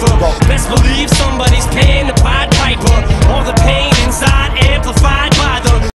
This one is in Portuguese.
for. Best believe